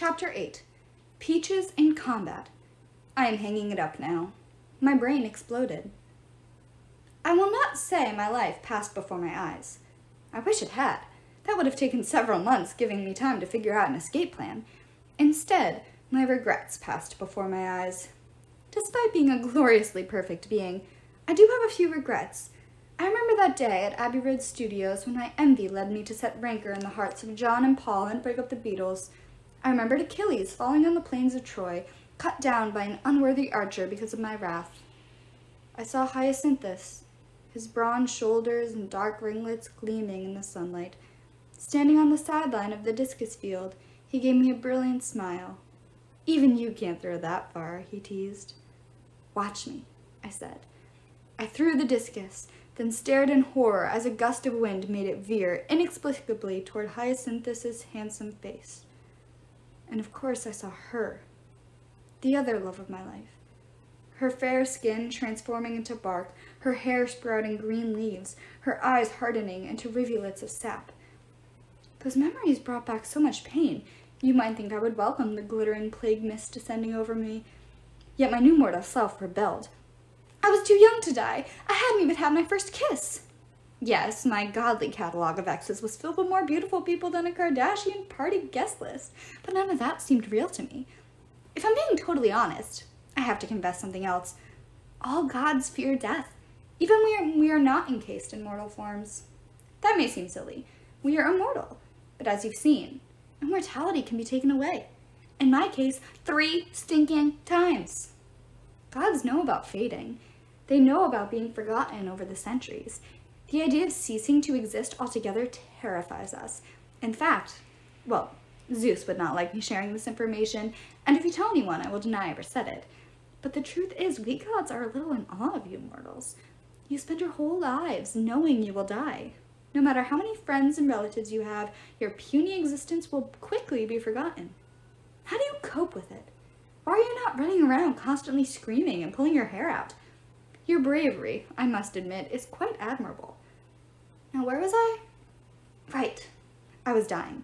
Chapter 8 Peaches in Combat. I am hanging it up now. My brain exploded. I will not say my life passed before my eyes. I wish it had. That would have taken several months, giving me time to figure out an escape plan. Instead, my regrets passed before my eyes. Despite being a gloriously perfect being, I do have a few regrets. I remember that day at Abbey Road Studios when my envy led me to set rancor in the hearts of John and Paul and break up the Beatles. I remembered Achilles falling on the plains of Troy, cut down by an unworthy archer because of my wrath. I saw Hyacinthus, his bronze shoulders and dark ringlets gleaming in the sunlight. Standing on the sideline of the discus field, he gave me a brilliant smile. Even you can't throw that far, he teased. Watch me, I said. I threw the discus, then stared in horror as a gust of wind made it veer inexplicably toward Hyacinthus's handsome face. And of course I saw her, the other love of my life. Her fair skin transforming into bark, her hair sprouting green leaves, her eyes hardening into rivulets of sap. Those memories brought back so much pain, you might think I would welcome the glittering plague mist descending over me. Yet my new mortal self rebelled. I was too young to die. I hadn't even had my first kiss. Yes, my godly catalog of exes was filled with more beautiful people than a Kardashian party guest list, but none of that seemed real to me. If I'm being totally honest, I have to confess something else. All gods fear death, even when we are not encased in mortal forms. That may seem silly. We are immortal, but as you've seen, immortality can be taken away. In my case, three stinking times. Gods know about fading. They know about being forgotten over the centuries. The idea of ceasing to exist altogether terrifies us. In fact, well, Zeus would not like me sharing this information, and if you tell anyone, I will deny I ever said it. But the truth is, we gods are a little in awe of you mortals. You spend your whole lives knowing you will die. No matter how many friends and relatives you have, your puny existence will quickly be forgotten. How do you cope with it? Why are you not running around constantly screaming and pulling your hair out? Your bravery, I must admit, is quite admirable. Now, where was I? Right, I was dying.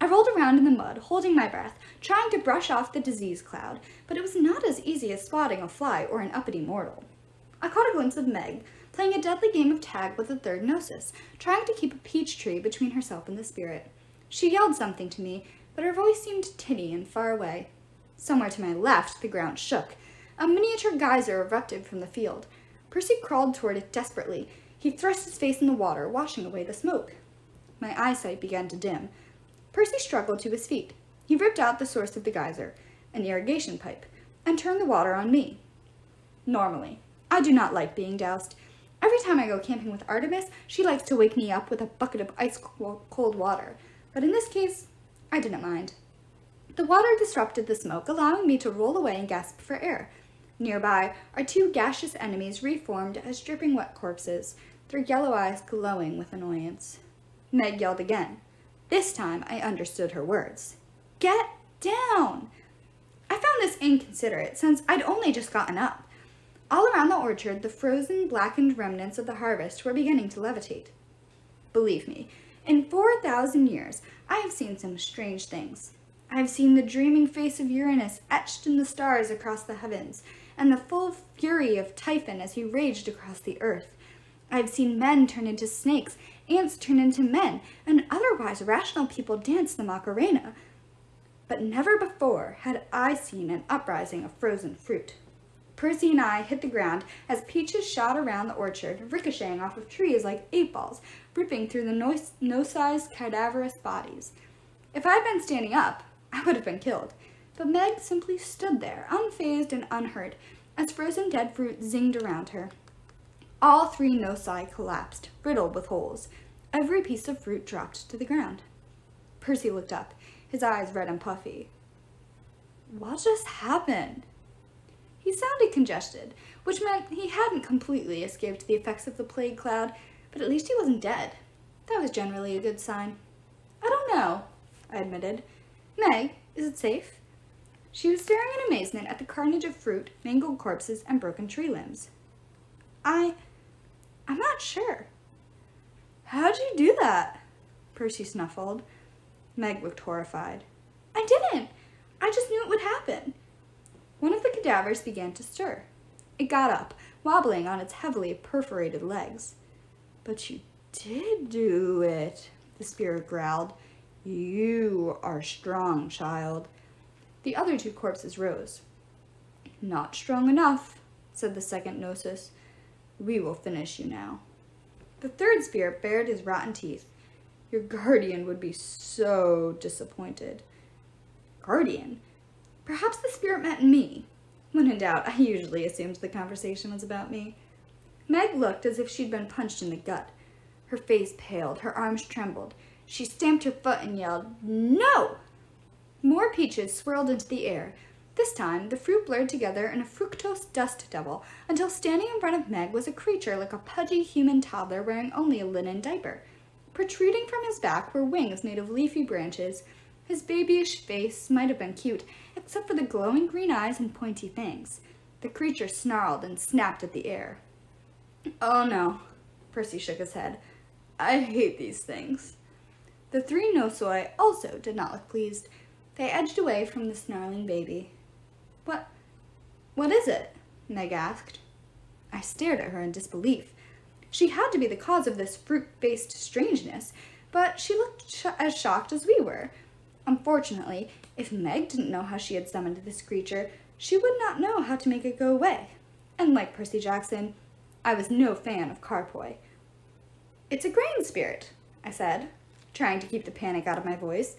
I rolled around in the mud, holding my breath, trying to brush off the disease cloud, but it was not as easy as spotting a fly or an uppity mortal. I caught a glimpse of Meg, playing a deadly game of tag with a third Nosos, trying to keep a peach tree between herself and the spirit. She yelled something to me, but her voice seemed tinny and far away. Somewhere to my left, the ground shook. A miniature geyser erupted from the field. Percy crawled toward it desperately. He thrust his face in the water, washing away the smoke. My eyesight began to dim. Percy struggled to his feet. He ripped out the source of the geyser, an irrigation pipe, and turned the water on me. Normally, I do not like being doused. Every time I go camping with Artemis, she likes to wake me up with a bucket of ice cold water. But in this case, I didn't mind. The water disrupted the smoke, allowing me to roll away and gasp for air. Nearby, our two gaseous enemies reformed as dripping wet corpses, their yellow eyes glowing with annoyance. Meg yelled again. This time I understood her words. Get down! I found this inconsiderate since I'd only just gotten up. All around the orchard, the frozen, blackened remnants of the harvest were beginning to levitate. Believe me, in 4,000 years, I have seen some strange things. I have seen the dreaming face of Uranus etched in the stars across the heavens, and the full fury of Typhon as he raged across the earth. I have seen men turn into snakes, ants turn into men, and otherwise rational people dance the Macarena. But never before had I seen an uprising of frozen fruit. Percy and I hit the ground as peaches shot around the orchard, ricocheting off of trees like eight balls, ripping through the nosoi's cadaverous bodies. If I had been standing up, I would have been killed. But Meg simply stood there, unfazed and unhurt, as frozen dead fruit zinged around her. All three nosoi collapsed, riddled with holes. Every piece of fruit dropped to the ground. Percy looked up, his eyes red and puffy. What just happened? He sounded congested, which meant he hadn't completely escaped the effects of the plague cloud, but at least he wasn't dead. That was generally a good sign. I don't know, I admitted. Meg, is it safe? She was staring in amazement at the carnage of fruit, mangled corpses, and broken tree limbs. I... I'm not sure. How'd you do that? Percy snuffled. Meg looked horrified. I didn't. I just knew it would happen. One of the cadavers began to stir. It got up, wobbling on its heavily perforated legs. But you did do it, the spirit growled. You are strong, child. The other two corpses rose. Not strong enough, said the second Nosos. We will finish you now. The third spirit bared his rotten teeth. Your guardian would be so disappointed. Guardian? Perhaps the spirit meant me. When in doubt, I usually assumed the conversation was about me. Meg looked as if she'd been punched in the gut. Her face paled, her arms trembled. She stamped her foot and yelled, No! More peaches swirled into the air. This time, the fruit blurred together in a fructose dust devil until standing in front of Meg was a creature like a pudgy human toddler wearing only a linen diaper. Protruding from his back were wings made of leafy branches. His babyish face might have been cute, except for the glowing green eyes and pointy fangs. The creature snarled and snapped at the air. Oh no, Percy shook his head. I hate these things. The three Nosoi also did not look pleased. They edged away from the snarling baby. What, what is it? Meg asked. I stared at her in disbelief. She had to be the cause of this fruit-based strangeness, but she looked sh as shocked as we were. Unfortunately, if Meg didn't know how she had summoned this creature, she would not know how to make it go away. And like Percy Jackson, I was no fan of Carpoi. It's a grain spirit, I said, trying to keep the panic out of my voice.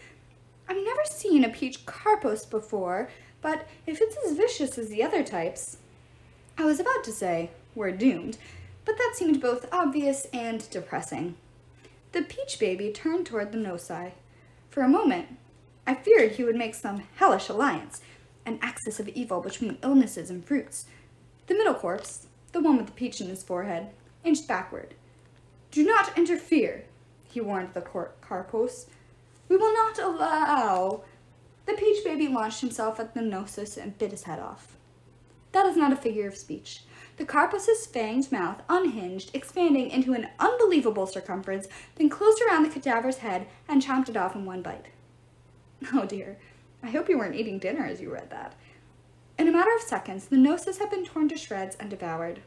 I've never seen a peach carpos before, but if it's as vicious as the other types... I was about to say, we're doomed, but that seemed both obvious and depressing. The peach baby turned toward the Nosoi. For a moment, I feared he would make some hellish alliance, an axis of evil between illnesses and fruits. The middle corpse, the one with the peach in his forehead, inched backward. Do not interfere, he warned the carpos. We will not allow... The peach baby launched himself at the Nosos and bit his head off. That is not a figure of speech. The carpos's fanged mouth unhinged, expanding into an unbelievable circumference, then closed around the cadaver's head and chomped it off in one bite. Oh dear, I hope you weren't eating dinner as you read that. In a matter of seconds, the Nosos had been torn to shreds and devoured.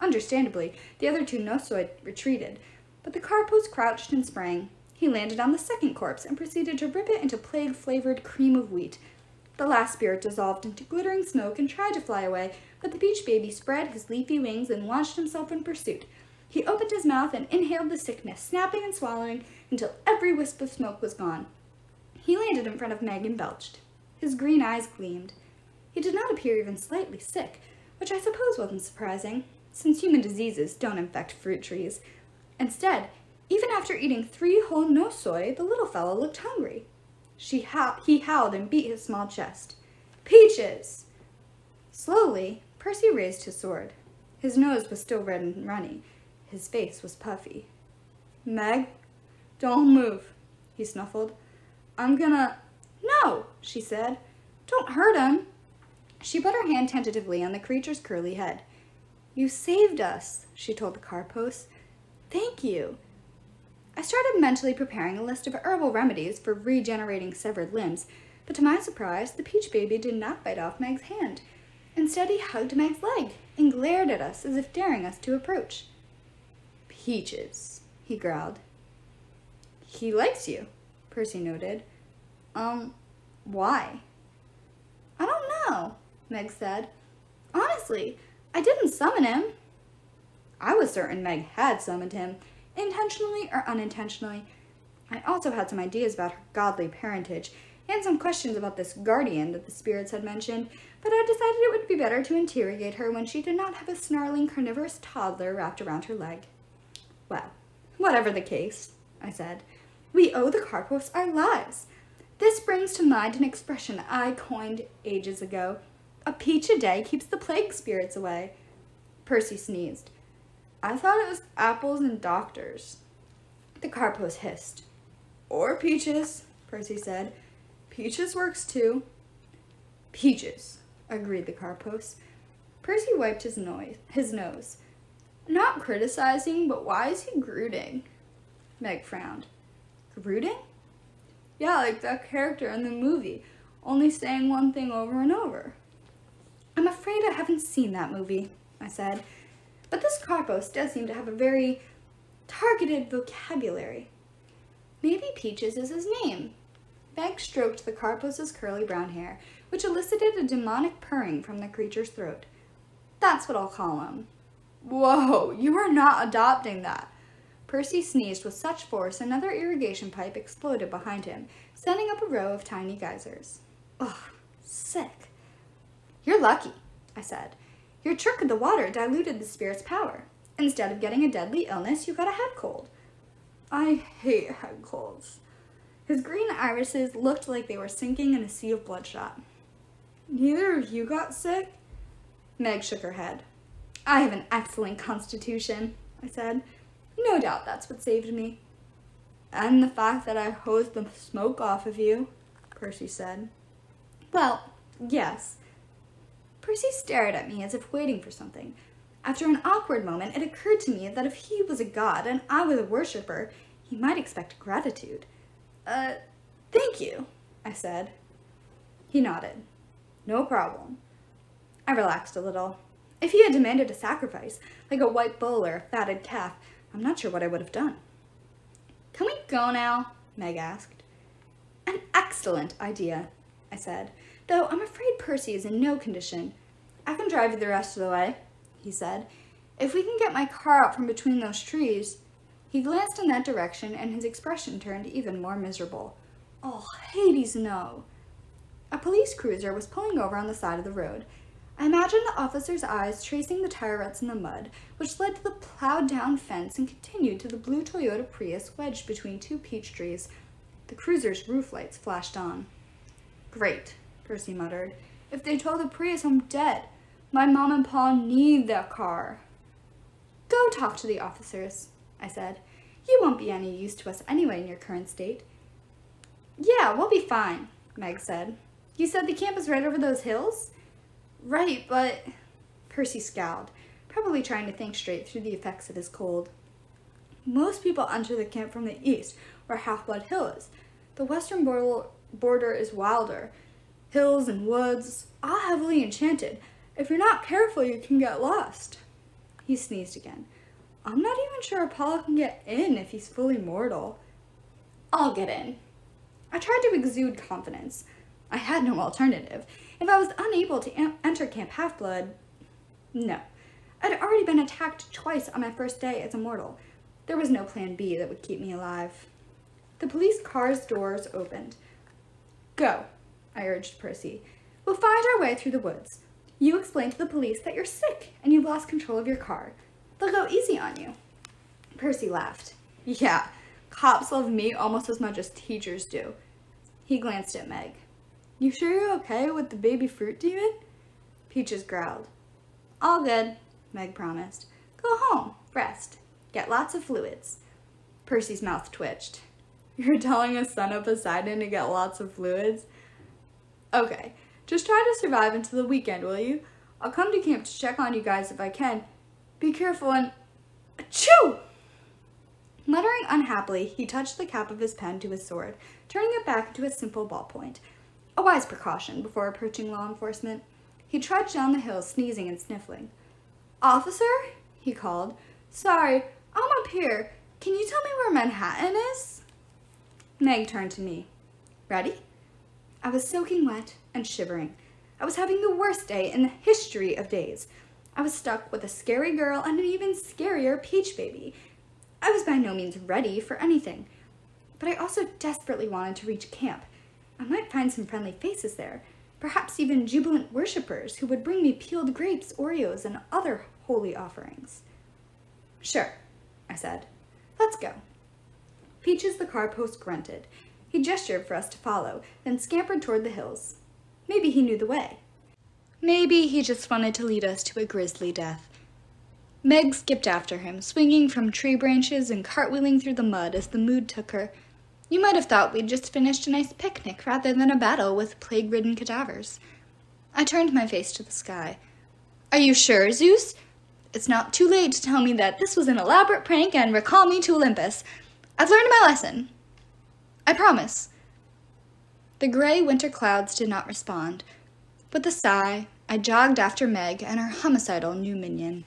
Understandably, the other two Nosoi retreated, but the carpus crouched and sprang. He landed on the second corpse and proceeded to rip it into plague-flavored cream of wheat, the last spirit dissolved into glittering smoke and tried to fly away, but the peach baby spread his leafy wings and launched himself in pursuit. He opened his mouth and inhaled the sickness, snapping and swallowing until every wisp of smoke was gone. He landed in front of Meg and belched. His green eyes gleamed. He did not appear even slightly sick, which I suppose wasn't surprising, since human diseases don't infect fruit trees. Instead, even after eating three whole nosoi, the little fellow looked hungry. She he howled and beat his small chest. Peaches! Slowly, Percy raised his sword. His nose was still red and runny. His face was puffy. Meg, don't move, he snuffled. I'm gonna... No, she said. Don't hurt him. She put her hand tentatively on the creature's curly head. You saved us, she told the carpos. Thank you. I started mentally preparing a list of herbal remedies for regenerating severed limbs, but to my surprise, the peach baby did not bite off Meg's hand. Instead, he hugged Meg's leg and glared at us as if daring us to approach. Peaches, he growled. He likes you, Percy noted. Um, why? I don't know, Meg said. Honestly, I didn't summon him. I was certain Meg had summoned him, intentionally or unintentionally. I also had some ideas about her godly parentage and some questions about this guardian that the spirits had mentioned, but I decided it would be better to interrogate her when she did not have a snarling carnivorous toddler wrapped around her leg. Well, whatever the case, I said, we owe the Carpos our lives. This brings to mind an expression I coined ages ago. A peach a day keeps the plague spirits away. Percy sneezed. I thought it was apples and doctors. The carpos hissed. Or peaches, Percy said. Peaches works too. Peaches, agreed the carpos. Percy wiped his, noise, his nose. Not criticizing, but why is he grooting? Meg frowned. Grooting? Yeah, like that character in the movie, only saying one thing over and over. I'm afraid I haven't seen that movie, I said. But this Carpos does seem to have a very targeted vocabulary. Maybe Peaches is his name. Meg stroked the Carpos's curly brown hair, which elicited a demonic purring from the creature's throat. That's what I'll call him. Whoa, you are not adopting that. Percy sneezed with such force another irrigation pipe exploded behind him, sending up a row of tiny geysers. Ugh, sick. You're lucky, I said. Your trick with the water diluted the spirit's power. Instead of getting a deadly illness, you got a head cold. I hate head colds. His green irises looked like they were sinking in a sea of bloodshot. Neither of you got sick? Meg shook her head. I have an excellent constitution, I said. No doubt that's what saved me. And the fact that I hosed the smoke off of you, Percy said. Well, yes. Percy stared at me as if waiting for something. After an awkward moment, it occurred to me that if he was a god and I was a worshipper, he might expect gratitude. Uh, thank you, I said. He nodded. No problem. I relaxed a little. If he had demanded a sacrifice, like a white bull or a fatted calf, I'm not sure what I would have done. Can we go now? Meg asked. An excellent idea, I said, though I'm afraid Percy is in no condition. I can drive you the rest of the way, he said. If we can get my car out from between those trees. He glanced in that direction and his expression turned even more miserable. Oh, Hades, no. A police cruiser was pulling over on the side of the road. I imagined the officer's eyes tracing the tire ruts in the mud, which led to the plowed down fence and continued to the blue Toyota Prius wedged between two peach trees. The cruiser's roof lights flashed on. Great, Percy muttered. If they tow the Prius, I'm dead. My mom and Paul need that car. Go talk to the officers, I said. You won't be any use to us anyway in your current state. Yeah, we'll be fine, Meg said. You said the camp is right over those hills? Right, but... Percy scowled, probably trying to think straight through the effects of his cold. Most people enter the camp from the east, where Half-Blood Hill is. The western border is wilder. Hills and woods, all heavily enchanted. If you're not careful, you can get lost. He sneezed again. I'm not even sure Apollo can get in if he's fully mortal. I'll get in. I tried to exude confidence. I had no alternative. If I was unable to enter Camp Half-Blood, no. I'd already been attacked twice on my first day as a mortal. There was no plan B that would keep me alive. The police car's doors opened. Go, I urged Percy. We'll find our way through the woods. You explain to the police that you're sick and you've lost control of your car. They'll go easy on you. Percy laughed. Yeah, cops love me almost as much as teachers do. He glanced at Meg. You sure you're okay with the baby fruit demon? Peaches growled. All good, Meg promised. Go home, rest, get lots of fluids. Percy's mouth twitched. You're telling a son of Poseidon to get lots of fluids? Okay, just try to survive until the weekend, will you? I'll come to camp to check on you guys if I can. Be careful and... Achoo! Muttering unhappily, he touched the cap of his pen to his sword, turning it back into a simple ballpoint a wise precaution before approaching law enforcement. He trudged down the hill, sneezing and sniffling. Officer? he called. Sorry, I'm up here. Can you tell me where Manhattan is? Meg turned to me. Ready? I was soaking wet and shivering. I was having the worst day in the history of days. I was stuck with a scary girl and an even scarier peach baby. I was by no means ready for anything. But I also desperately wanted to reach camp I might find some friendly faces there, perhaps even jubilant worshippers who would bring me peeled grapes, Oreos, and other holy offerings. Sure, I said. Let's go. Peaches the carpos grunted. He gestured for us to follow, then scampered toward the hills. Maybe he knew the way. Maybe he just wanted to lead us to a grisly death. Meg skipped after him, swinging from tree branches and cartwheeling through the mud as the mood took her, you might have thought we'd just finished a nice picnic rather than a battle with plague ridden cadavers. I turned my face to the sky. Are you sure, Zeus? It's not too late to tell me that this was an elaborate prank and recall me to Olympus. I've learned my lesson. I promise. The gray winter clouds did not respond. With a sigh, I jogged after Meg and her homicidal new minion.